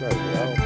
That's right.